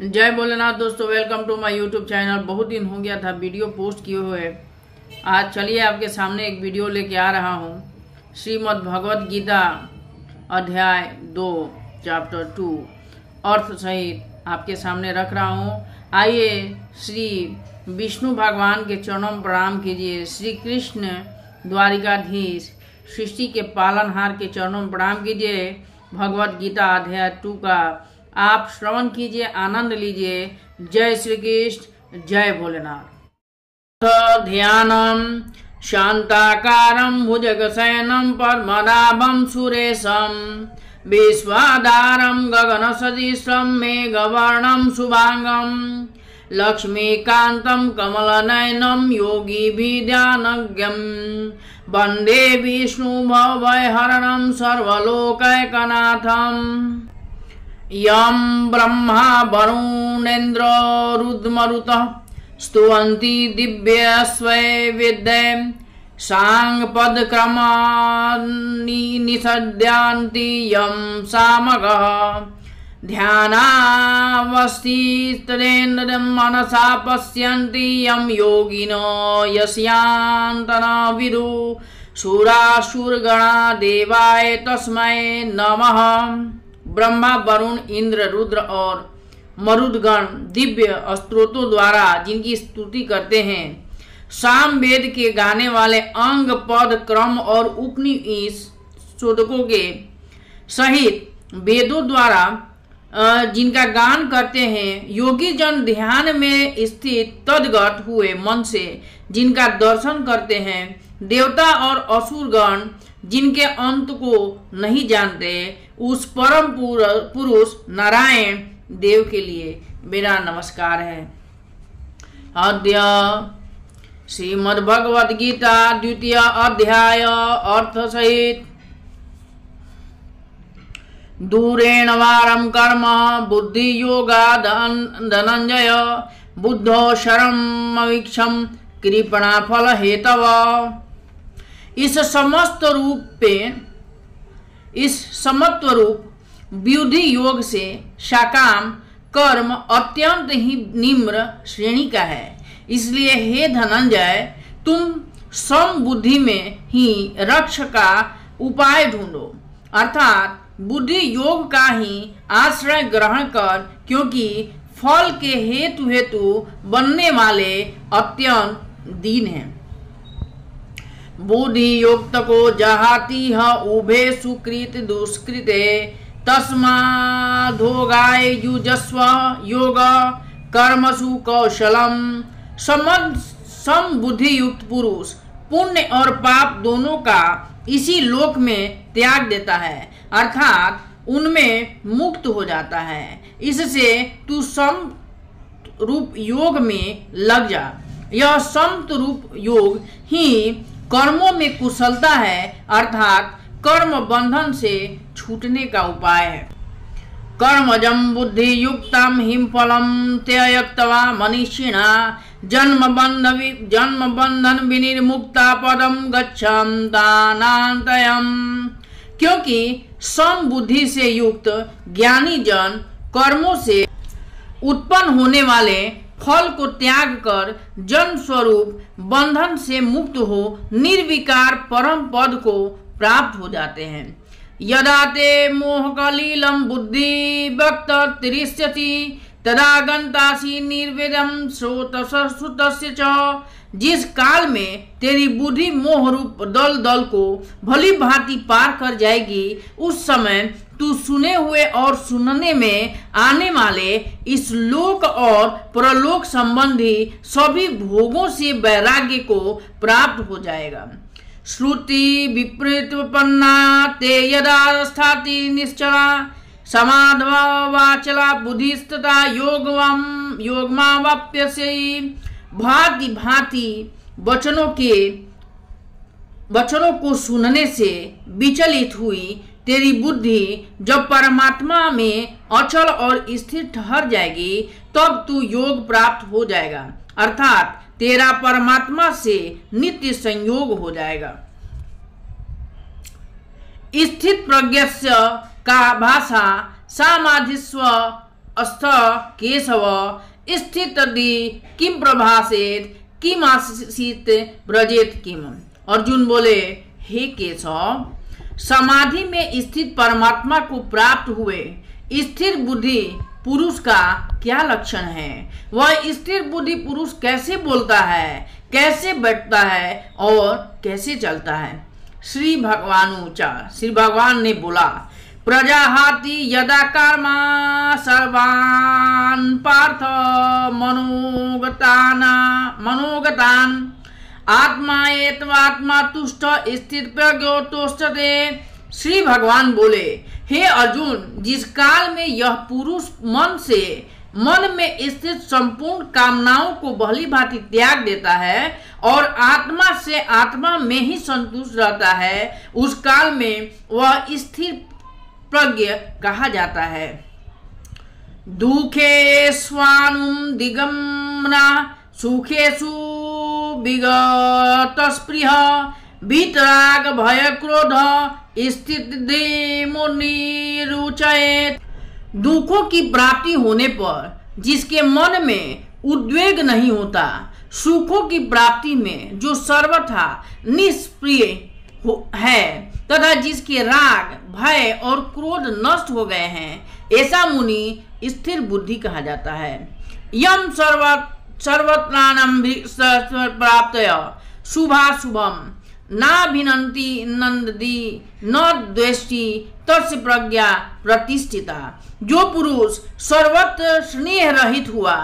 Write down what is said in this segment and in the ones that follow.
जय भोलेनाथ दोस्तों welcome to my YouTube channel बहुत दिन हो गया था वीडियो पोस्ट किए हुए। आज चलिए आपके सामने एक वीडियो लेके आ रहा हूँ। श्रीमद् भगवद गीता अध्याय दो चैप्टर टू अर्थ सहित आपके सामने रख रहा हूँ। आइए श्री विष्णु भगवान के चरणों में प्रणाम कीजिए। श्री कृष्ण द्वारिकाधीश, सृष्टि के पालनहार के चरणों में प्रणाम कीजिए। भगवद गीता अध्याय टू का आप श्रवण कीजिए, आनंद लीजिए। जय श्री कृष्ण जय भोलेनाथ। ध्यानम शांताकारं भुजगशयनं पद्मनाभं सुरेशं। विश्वाधारं गगनसदृशं मेघवर्णं शुभाङ्गं लक्ष्मीकान्तं कमलनयनं योगिभिध्यानज्ञं वंदे विष्णुभवैहरणं सर्वलोकैकनाथम्। यं ब्रह्मा वरुणेन्द्र रुद्मरुतः स्तुवन्ति दिव्यस्वै विद्ये साङ्गपदक्रमानि निषद्यान्ति यं सामगः। ध्यानावस्थितेन्द्र मनसा पश्यन्ति यं योगिनो यस्यान्तन विदु सुरासुरगणा देवाय तस्मै नमः। ब्रह्मा, वरुण, इंद्र, रुद्र और मरुदगण दिव्य स्त्रोतों द्वारा जिनकी स्तुति करते हैं। साम वेद के गाने वाले अंग, पद, क्रम और उपनिषदों के सहित वेदों द्वारा जिनका गान करते हैं योगी जन ध्यान में स्थित तदगत हुए मन से जिनका दर्शन करते हैं, देवता और असुरगण जिनके अंत को नहीं जानते, उस परम पुरुष नारायण देव के लिए मेरा नमस्कार है। अद्य श्रीमद् भगवद गीता द्वितीय अध्याय अर्थ सहित। दूरेण वारम कर्म बुद्धि योगा धनंजय, बुद्धो शरम कृपणा फल हेतव इस समस्त रूप पे, इस समत्व रूप व्युधि योग से शाकाम कर्म अत्यंत ही निम्र श्रेणी का है। इसलिए हे धनंजय, तुम सम बुद्धि में ही रक्ष का उपाय ढूंढो। अर्थात बुद्धि योग का ही आश्रय ग्रहण कर, क्योंकि फल के हेतु हेतु बनने वाले अत्यंत दीन हैं। बुद्धि युक्त को जहाती है उभे सुकृत दुष्कृते तस्माधोगाय युजस्व योग, कर्मसु कौशलम। सम बुद्धि युक्त पुरुष, पुण्य और पाप दोनों का इसी लोक में त्याग देता है, अर्थात उनमें मुक्त हो जाता है। इससे तू सम रूप योग में लग जा। यह संत रूप योग ही कर्मों में कुशलता है, अर्थात कर्म बंधन से छूटने का उपाय है। कर्मजम बुद्धि युक्तम हिमफलम त्यक्तवा मनीषिणा जन्म बंध जन्म बंधन विनिर्मुक्ता पदम गच्छम दानातयम क्योंकि सम बुद्धि से युक्त ज्ञानी जन कर्मों से उत्पन्न होने वाले फल को त्याग कर जन स्वरूप बंधन से मुक्त हो, निर्विकार परम पद को प्राप्त हो जाते हैं। यदा ते मोह कलीलम बुद्धि वक्त त्रिष्यति, तदा गंतासी निर्वेदम श्रोत च। जिस काल में तेरी बुद्धि मोह रूप दल दल को भली भांति पार कर जाएगी, उस समय तू सुने हुए और सुनने में आने वाले इस लोक और प्रलोक संबंधी सभी भोगों से वैराग्य को प्राप्त हो जाएगा। श्रुति विपरीतपन्ना ते यदा स्थाति निश्चला समाधवाचला बुद्धिस्तता योगवम योगमावाप्य से भांति भांति वचनों के, वचनों को सुनने से विचलित हुई तेरी बुद्धि जब परमात्मा में अचल और स्थिर ठहर जाएगी, तब तू योग प्राप्त हो जाएगा। अर्थात तेरा परमात्मा से नित्य संयोग हो जाएगा। स्थित प्रज्ञ का भाषा सामाधिस्व अस्थ केशव, स्थित किम प्रभाषेत किम आशित ब्रजेत किम अर्जुन बोले, हे केशव समाधि में स्थित परमात्मा को प्राप्त हुए स्थिर बुद्धि पुरुष का क्या लक्षण है? वह स्थिर बुद्धि पुरुष कैसे बोलता है, कैसे बैठता है और कैसे चलता है? श्री भगवान ऊँचा, श्री भगवान ने बोला, प्रजाहाति यदा कर्मा सर्वान पार्थ मनोगताना, मनोगतान आत्मा एत्वात्मा तुष्ट स्थित श्री भगवान बोले, हे अर्जुन, जिस काल में यह पुरुष मन से, मन में स्थित संपूर्ण कामनाओं को भली भांति त्याग देता है और आत्मा से आत्मा में ही संतुष्ट रहता है, उस काल में वह स्थिर प्रज्ञ कहा जाता है। दुखे स्वानुम दिगमना सुखेशु विगत स्पृह वितराग भय क्रोध स्थित मुनिरुचयत दुखों की प्राप्ति होने पर, जिसके मन में उद्वेग नहीं होता, सुखों की प्राप्ति में जो सर्वथा निष्प्रिय है, तथा जिसके राग, भय और क्रोध नष्ट हो गए हैं, ऐसा मुनि स्थिर बुद्धि कहा जाता है। यम सर्व सर्वत्राणम प्राप्त शुभा शुभम। नाभिनंती नंदी न द्वेष्टि तस् प्रज्ञा प्रतिष्ठिता। जो पुरुष सर्वत्र स्नेह रहित हुआ,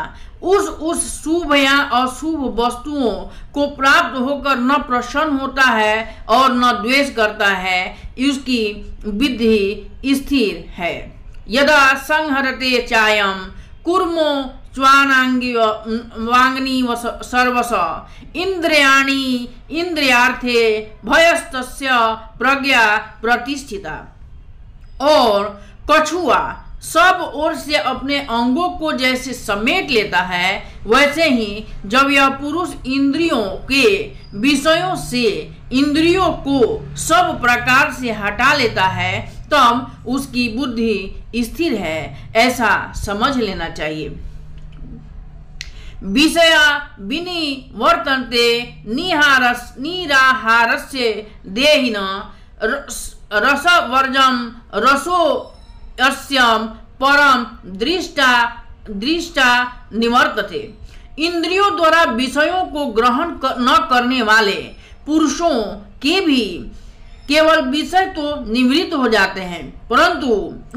उस उस शुभ या अशुभ वस्तुओं को प्राप्त होकर न प्रसन्न होता है और न द्वेष करता है उसकी विधि स्थिर है। यदा संहरते चायम कुर्मो स्वानांगी वांगनी सर्वस। इंद्रियाणी इंद्रियार्थे भयस्त प्रज्ञा प्रतिष्ठिता। और कछुआ, सब ओर से अपने अंगों को जैसे समेट लेता है, वैसे ही जब यह पुरुष इंद्रियों के विषयों से इंद्रियों को सब प्रकार से हटा लेता है, तब उसकी बुद्धि स्थिर है। ऐसा समझ लेना चाहिए। विषया विनि वर्तन्ते निहारस निराहारस्य देहिन रसवर्जम रसो अस्यम परम दृष्टा दृष्टा निवर्त थे इंद्रियों द्वारा विषयों को ग्रहण कर, न करने वाले पुरुषों के भी केवल विषय तो निवृत्त हो जाते हैं परंतु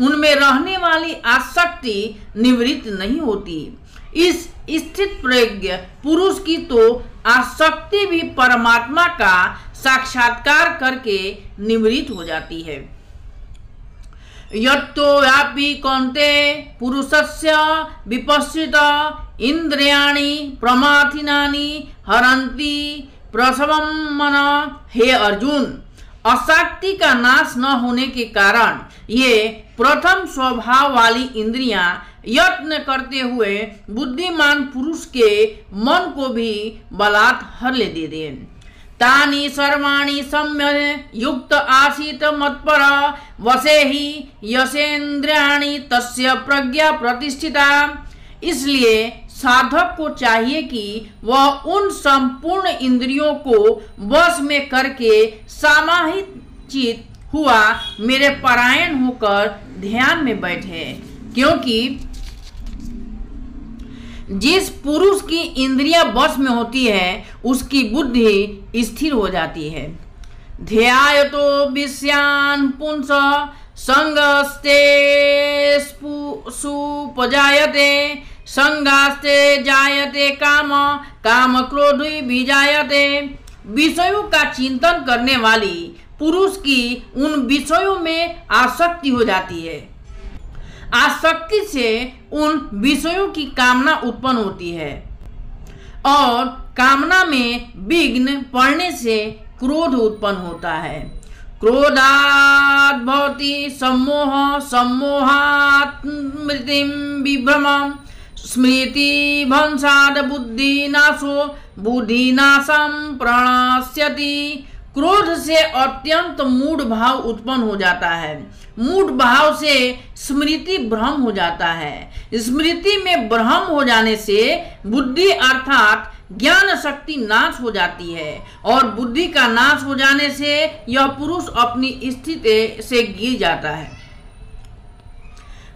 उनमें रहने वाली आसक्ति निवृत्त नहीं होती। इस स्थित प्रज्ञ पुरुष की तो आसक्ति भी परमात्मा का साक्षात्कार करके निवृत्त हो जाती है। यत्तो व्यापी कौन्ते पुरुषस्य विपश्चित इंद्रियाणि प्रमाथिनानि हरन्ति प्रसवम मन। हे अर्जुन अशक्ति का नाश न होने के कारण ये प्रथम स्वभाव वाली इंद्रियाँ यत्न करते हुए बुद्धिमान पुरुष के मन को भी बलात् हर ले दे दे तानि सर्वाणि सम्य युक्त आसीत मत्पर, वसे ही यशेन्द्रियाणि तस्य प्रज्ञा प्रतिष्ठिता। इसलिए साधक को चाहिए कि वह उन संपूर्ण इंद्रियों को वश में करके समाहित चित हुआ मेरे परायण होकर ध्यान में बैठे। क्योंकि जिस पुरुष की इंद्रिया वश में होती है, उसकी बुद्धि स्थिर हो जाती है। ध्याय तो विषयान पुंस संगस्ते सुपजायते संगास्ते जायते काम काम क्रोध भी जायते विषयों का चिंतन करने वाली पुरुष की उन विषयों में आसक्ति हो जाती है। आसक्ति से उन विषयों की कामना उत्पन्न होती है। और कामना में विघ्न पड़ने से क्रोध उत्पन्न होता है। क्रोधात भवती सम्मोह, सम्मोहात मृति विभ्रम स्मृति भंसाद बुद्धि नाशो बुद्धि नाशम प्रणश्यति क्रोध से अत्यंत मूड भाव उत्पन्न हो जाता है। मूड भाव से स्मृति भ्रम हो जाता है। स्मृति में भ्रम हो जाने से बुद्धि अर्थात ज्ञान शक्ति नाश हो जाती है और बुद्धि का नाश हो जाने से यह पुरुष अपनी स्थिति से गिर जाता है।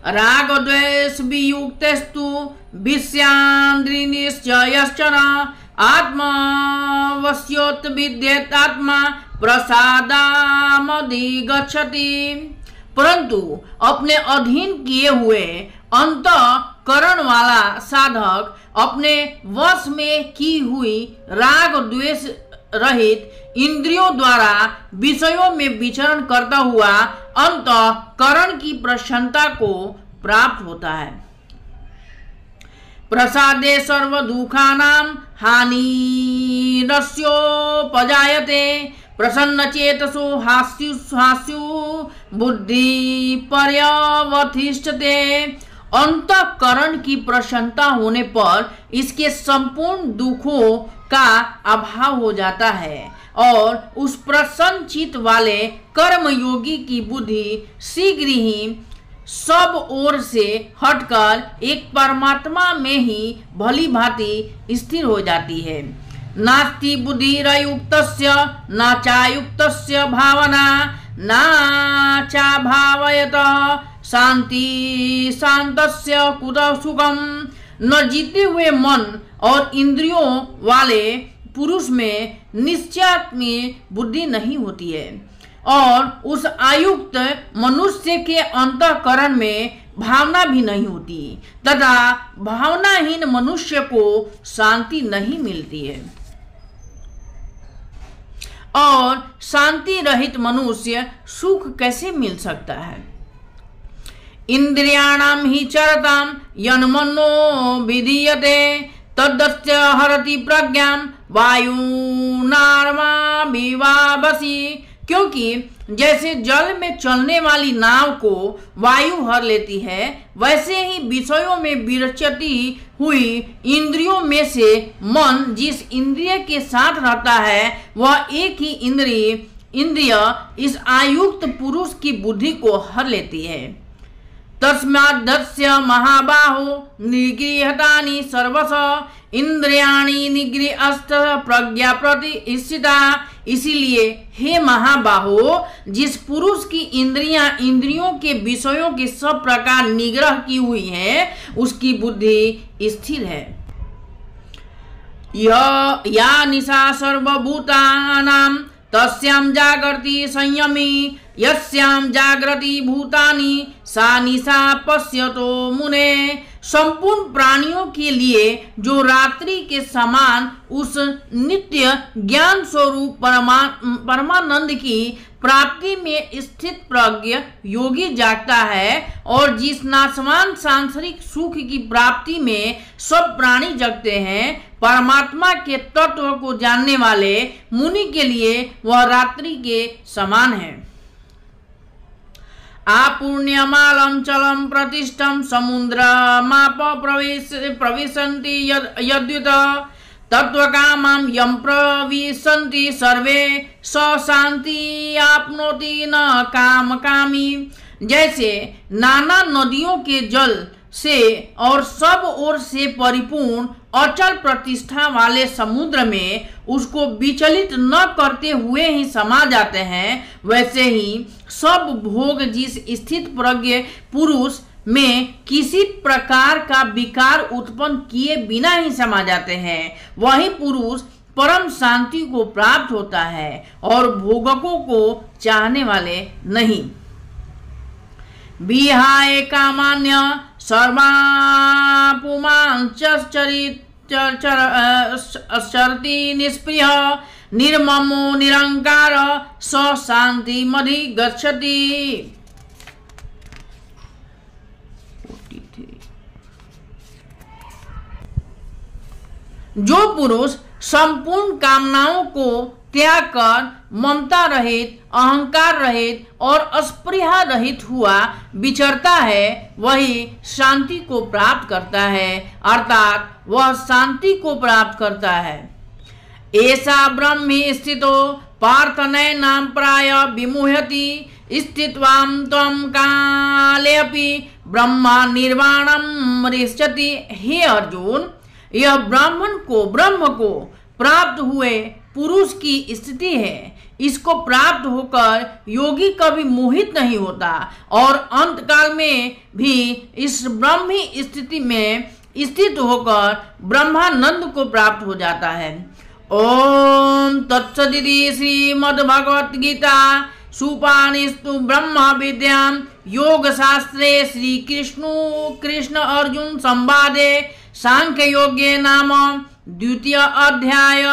राग द्वेष वियुक्तस्तु विषयांद्रिनिश्चयश्चन आत्मवश्योत विद्येतात्मा प्रसादामधिगच्छति। परंतु अपने अधीन किए हुए अंत करण वाला साधक अपने वश में की हुई राग द्वेष रहित इंद्रियों द्वारा विषयों में विचरण करता हुआ अंत करण की प्रसन्नता को प्राप्त होता है। प्रसादे सर्व दुखानाम हानि रस्योपजायते प्रसन्न चेतसो हास्यु हास्यु बुद्धि पर्यवधिष्ठते अंतकरण की प्रसन्नता होने पर इसके संपूर्ण दुखों का अभाव हो जाता है और उस प्रसन्न चित वाले कर्म योगी की बुद्धि शीघ्र ही सब ओर से हटकर एक परमात्मा में ही भली भांति स्थिर हो जाती है। नास्ति बुद्धिरयुक्त न चायुक्त भावना, न चा भावयत शांति शांत कुत सुखम। न जीते हुए मन और इंद्रियों वाले पुरुष में निश्चय बुद्धि नहीं होती है। और उस आयुक्त मनुष्य के अंतकरण में भावना भी नहीं होती, तथा भावनाहीन मनुष्य को शांति नहीं मिलती है। और शांति रहित मनुष्य सुख कैसे मिल सकता है? इंद्रियाणाम ही चरताम यनमनो विधीयते तदस्य हरति प्रज्ञा वायु नारमा विवाबसी क्योंकि जैसे जल में चलने वाली नाव को वायु हर लेती है, वैसे ही विषयों में विरचती हुई इंद्रियों में से मन जिस इंद्रिय के साथ रहता है, वह एक ही इंद्रिय इंद्रिय इस आयुक्त पुरुष की बुद्धि को हर लेती है। तस्मादस्य महाबाहो निगृहतानि सर्वस इंद्रियाणी निगृहस्थ प्रज्ञा प्रति स्थिता। इसीलिए हे महाबाहो, जिस पुरुष की इंद्रियाँ, इंद्रियों के विषयों के सब प्रकार निग्रह की हुई है, उसकी बुद्धि स्थिर है। या निशा सर्वभूतानाम तस्याम जागृति संयमी यस्याम जागृति भूतानि, सा निशा पश्यतो मुने। संपूर्ण प्राणियों के लिए जो रात्रि के समान उस नित्य ज्ञान स्वरूप परमा, परमानंद की प्राप्ति में स्थित प्रज्ञ योगी जागता है और जिस नासवान सांसारिक सुख की प्राप्ति में सब प्राणी जगते हैं, परमात्मा के तत्व को जानने वाले मुनि के लिए वह रात्रि के समान है। आपुण्यमालं चलं प्रतिष्ठं समुद्रमाप प्रवेश, प्रविशन्ति यद्युत। तत्वकामं यं प्रविशन्ति सर्वे, स शांति आपनोति न काम कामी जैसे नाना नदियों के जल से और सब ओर से परिपूर्ण अचल प्रतिष्ठा वाले समुद्र में उसको विचलित न करते हुए ही समा जाते हैं, वैसे ही सब भोग जिस स्थित प्रज्ञ पुरुष में किसी प्रकार का विकार उत्पन्न किए बिना ही समा जाते हैं। वही पुरुष परम शांति को प्राप्त होता है और भोगकों को चाहने वाले नहीं। विहाय कामान्य सर्वापुमांचरित निष्प्रिय, निर्ममो निरंकार, स शांति मधि गच्छति जो पुरुष संपूर्ण कामनाओं को त्याग कर ममता रहित, अहंकार रहित और अस्पृहा रहित हुआ विचरता है, वही शांति को प्राप्त करता है। अर्थात वह शांति को प्राप्त करता है। ऐसा ब्रह्म स्थितो पार्थनय नाम प्राय विमुहति स्थित्वां त्वं काले ब्रह्मा निर्वाणम रिष्यति। हे अर्जुन यह ब्राह्मण को, ब्रह्म को प्राप्त हुए पुरुष की स्थिति है। इसको प्राप्त होकर योगी कभी मोहित नहीं होता और अंत काल में भी इस ब्रह्मी स्थिति में स्थित होकर ब्रह्मानंद को प्राप्त हो जाता है। ओम तत्सदिति श्रीमद भगवत गीता सुपानिस्तु ब्रह्म विद्या योग शास्त्रे श्री कृष्ण कृष्ण अर्जुन संवादे सांख्य योग्य नाम द्वितीय अध्याय।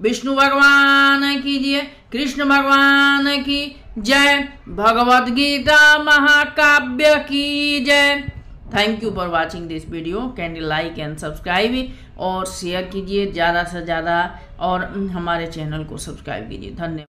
विष्णु भगवान कीजिए कृष्ण भगवान की जय। भगवत गीता महाकाव्य की जय। Thank you for watching this video kindly like and subscribe और शेयर कीजिए ज़्यादा से ज़्यादा और हमारे चैनल को सब्सक्राइब कीजिए। धन्यवाद।